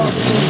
Oh.